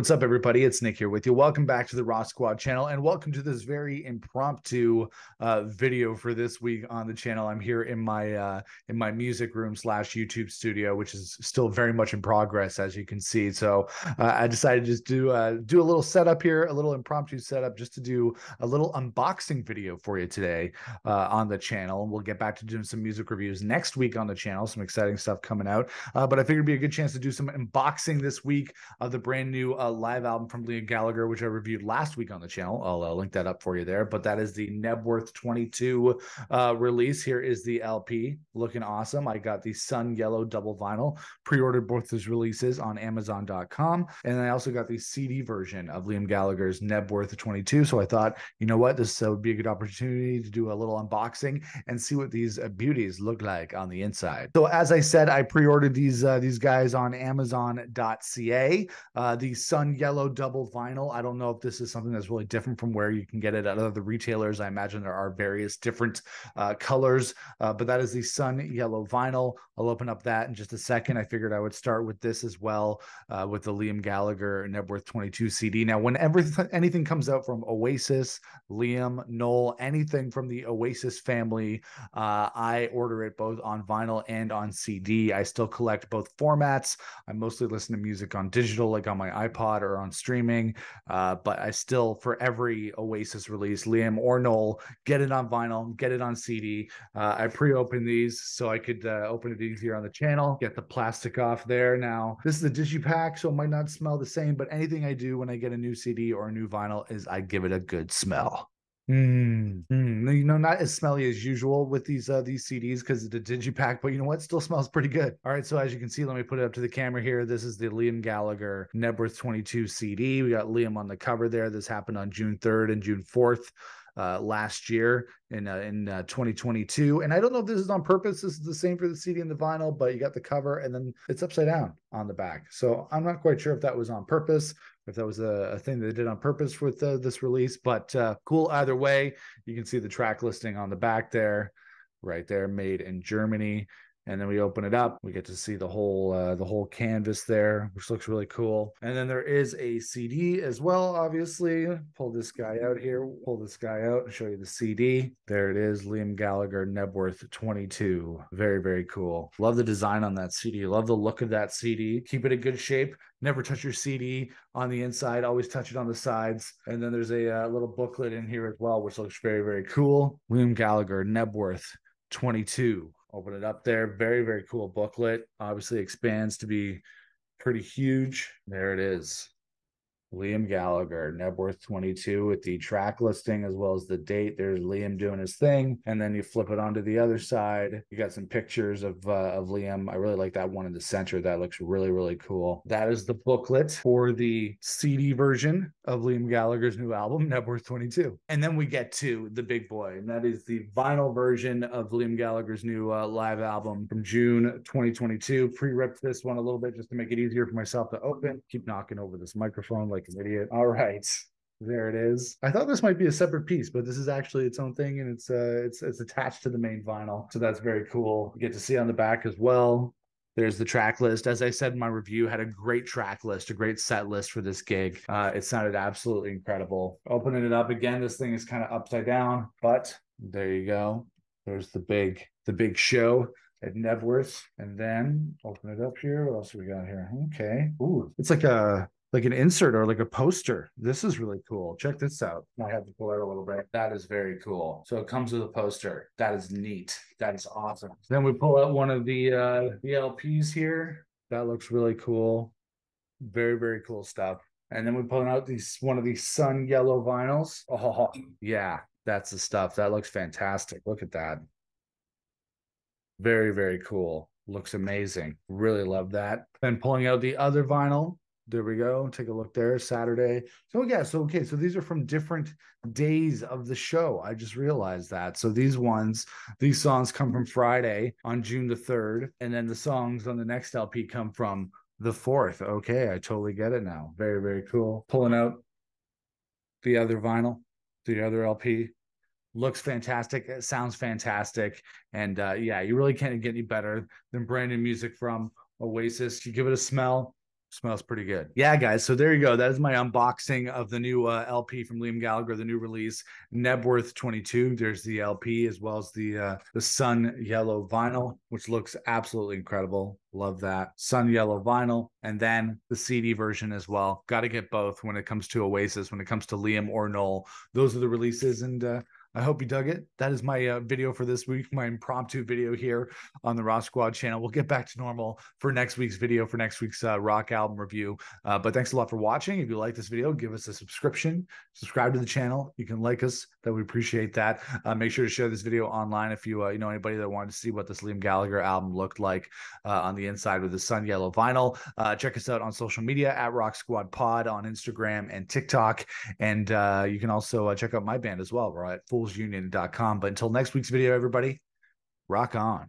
what's up, everybody? It's Nick here with you. Welcome back to the Rock Squad channel, and welcome to this very impromptu uh, video for this week on the channel. I'm here in my uh, in my music room slash YouTube studio, which is still very much in progress, as you can see. So uh, I decided to just do uh, do a little setup here, a little impromptu setup, just to do a little unboxing video for you today uh, on the channel. And we'll get back to doing some music reviews next week on the channel. Some exciting stuff coming out, uh, but I figured it'd be a good chance to do some unboxing this week of the brand new uh, live album from Liam Gallagher, which I reviewed last week on the channel. I'll uh, link that up for you there. But that is the Knebworth 22 uh, release. Here is the LP, looking awesome. I got the Sun Yellow double vinyl. Pre-ordered both his releases on Amazon.com, and I also got the CD version of Liam Gallagher's Knebworth 22. So I thought, you know what, this uh, would be a good opportunity to do a little unboxing and see what these uh, beauties look like on the inside. So as I said, I pre-ordered these uh, these guys on Amazon.ca. The Sun Yellow double vinyl. I don't know if this is something that's really different from where you can get it at other retailers. I imagine there are various different uh, colors, uh, but that is the Sun Yellow vinyl. I'll open up that in just a second. I figured I would start with this as well uh, with the Liam Gallagher Knebworth 22 CD. Now, whenever anything comes out from Oasis, Liam, Noel, anything from the Oasis family, uh, I order it both on vinyl and on CD. I still collect both formats. I mostly listen to music on digital, like on my iPod or on streaming. Uh, but I still, for every Oasis release, Liam or Noel, get it on vinyl, get it on CD. Uh, I pre-opened these so I could uh, open it easier on the channel, get the plastic off there. Now, this is a digipack, so it might not smell the same, but anything I do when I get a new CD or a new vinyl is I give it a good smell. Mm, mm, you know, not as smelly as usual with these uh, these CDs because the digipack, but you know what? Still smells pretty good. All right, so as you can see, let me put it up to the camera here. This is the Liam Gallagher Knebworth 22 CD. We got Liam on the cover there. This happened on June 3rd and June 4th uh, last year in uh, in uh, 2022. And I don't know if this is on purpose. This is the same for the CD and the vinyl, but you got the cover and then it's upside down on the back. So I'm not quite sure if that was on purpose, if that was a, a thing they did on purpose with uh, this release. But uh, cool either way. You can see the track listing on the back there, right there, made in Germany. And then we open it up we get to see the whole uh, the whole canvas there which looks really cool. And then there is a cd as well obviously. Pull this guy out here pull this guy out and show you the cd there it is liam gallagher Knebworth 22 very very cool. Love the design on that cd love the look of that cd keep it in good shape never touch your cd on the inside always touch it on the sides and then there's a uh, little booklet in here as well which looks very very cool liam gallagher Knebworth 22 open it up there. Very, very cool booklet. Obviously expands to be pretty huge. There it is. Liam Gallagher, Knebworth 22 with the track listing as well as the date. There's Liam doing his thing. And then you flip it onto the other side. You got some pictures of uh, of Liam. I really like that one in the center. That looks really, really cool. That is the booklet for the CD version of Liam Gallagher's new album, Knebworth 22. And then we get to the big boy, and that is the vinyl version of Liam Gallagher's new uh, live album from June 2022. Pre-ripped this one a little bit just to make it easier for myself to open. Keep knocking over this microphone like like an idiot. All right. There it is. I thought this might be a separate piece, but this is actually its own thing, and it's uh, it's it's attached to the main vinyl, so that's very cool. You get to see on the back as well. There's the track list. As I said in my review, had a great track list, a great set list for this gig. Uh, it sounded absolutely incredible. Opening it up again, this thing is kind of upside down, but there you go. There's the big the big show at Knebworth, and then open it up here. What else we got here? Okay, ooh, it's like a like an insert or like a poster. This is really cool. Check this out. I have to pull out a little bit. That is very cool. So it comes with a poster. That is neat. That is awesome. Then we pull out one of the uh the LPs here. That looks really cool. Very, very cool stuff. And then we pull out these one of these sun yellow vinyls. Oh yeah, that's the stuff. That looks fantastic. Look at that. Very, very cool. Looks amazing. Really love that. Then pulling out the other vinyl there we go. Take a look there. Saturday. So yeah. So okay. So these are from different days of the show. I just realized that. So these ones, these songs come from Friday on June the third, and then the songs on the next LP come from the fourth. Okay, I totally get it now. Very very cool. Pulling out the other vinyl, the other LP. Looks fantastic. It sounds fantastic. And uh, yeah, you really can't get any better than brand new music from Oasis. You give it a smell Smells pretty good. Yeah, guys. So there you go. That is my unboxing of the new uh, LP from Liam Gallagher, the new release, Knebworth 22. There's the LP as well as the uh, the Sun Yellow vinyl, which looks absolutely incredible. Love that. Sun Yellow vinyl. And then the CD version as well. Got to get both when it comes to Oasis, when it comes to Liam or Noel. Those are the releases. And uh, I hope you dug it. That is my uh, video for this week, my impromptu video here on the Rock Squad channel. We'll get back to normal for next week's video, for next week's uh, rock album review. Uh, but thanks a lot for watching. If you like this video, give us a subscription, subscribe to the channel. You can like us, that we appreciate that. Uh, make sure to share this video online if you uh, you know anybody that wanted to see what this Liam Gallagher album looked like uh, on the inside with the Sun Yellow vinyl. check us out on social media at Rock Squad Pod on Instagram and TikTok, and you can also check out my band as well. We're at Full foolsunion.com. But until next week's video, everybody, rock on.